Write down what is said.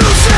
you